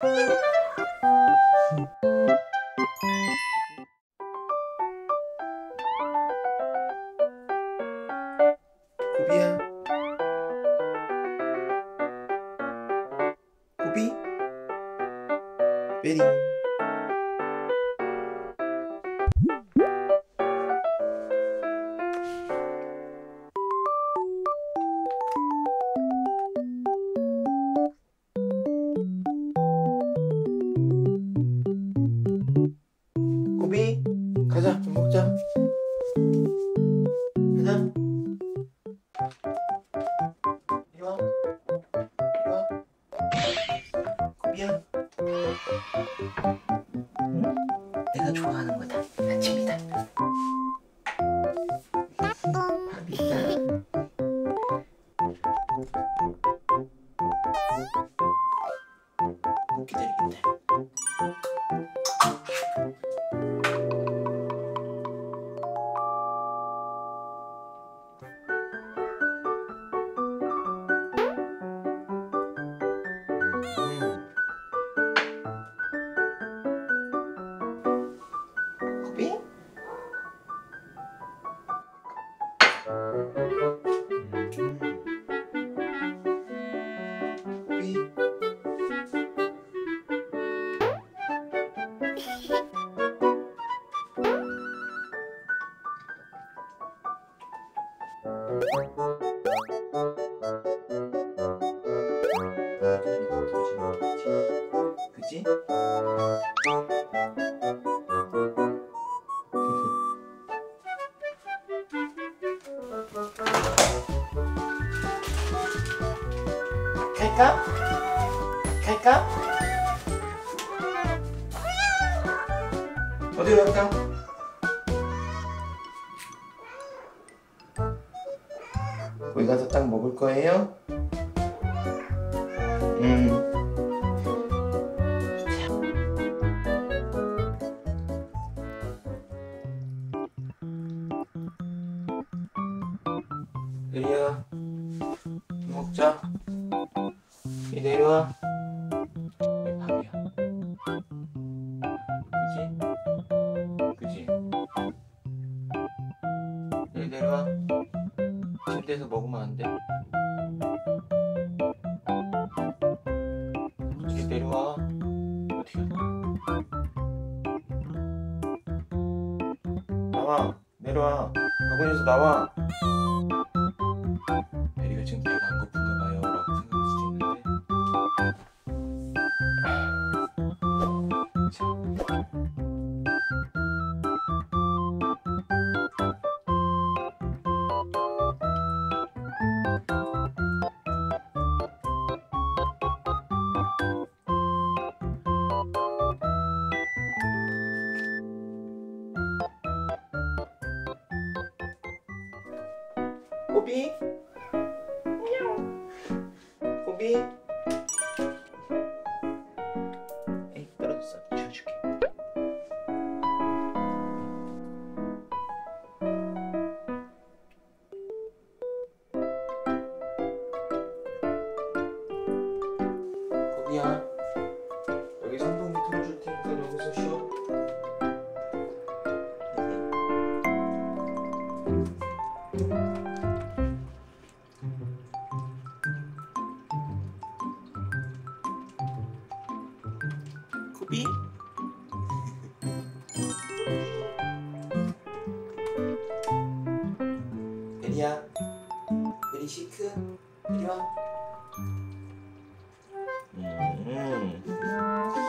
고비야. 고비? 베리 가자 밥 먹자. 가자. 이리 와 이리 와 고비야 응? 내가 좋아하는 거다. 아침이다. 기다리겠다 그지? 갈까? 갈까? 어디로 갈까? 거기 가서 딱 먹을 거예요? 음. 내리야 먹자 이 내려와 그지? 그지? 이 내려와 침대에서 먹으면 안 돼? 어떻게 내려와? 어떻게 나와 내려와. 학원에서 나와. 베리가 지금 배가 안 고픈가 봐요 라고 생각할 수도 있는데 꼬비? 꼬비? 에이 떨어졌어. 지워줄게. 꼬비야 고비? 베리야 베리 시크 이리 와 음.